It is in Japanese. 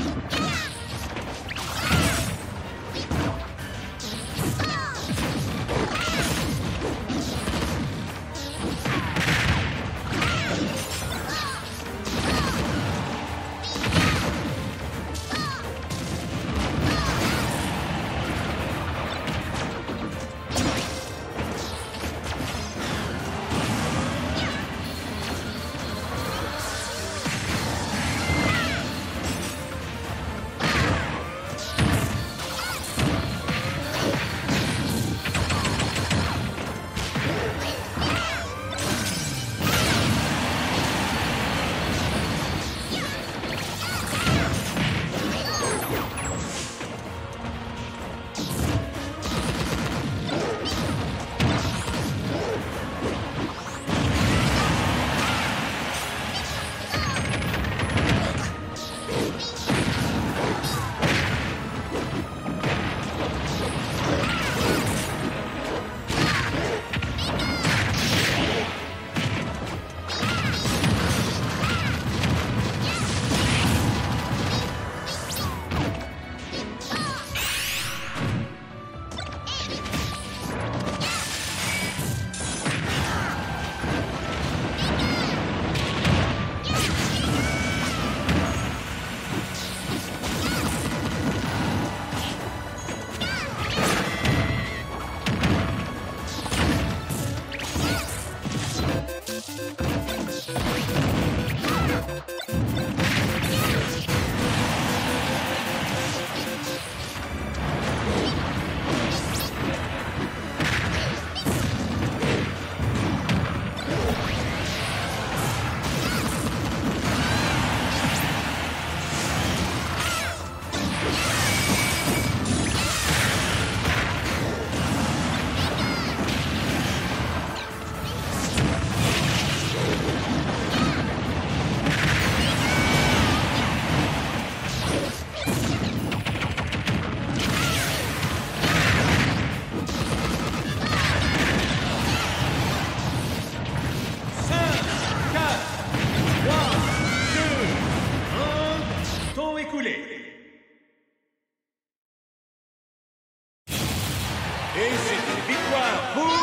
Hey! 幽霊エイジビッグワンブ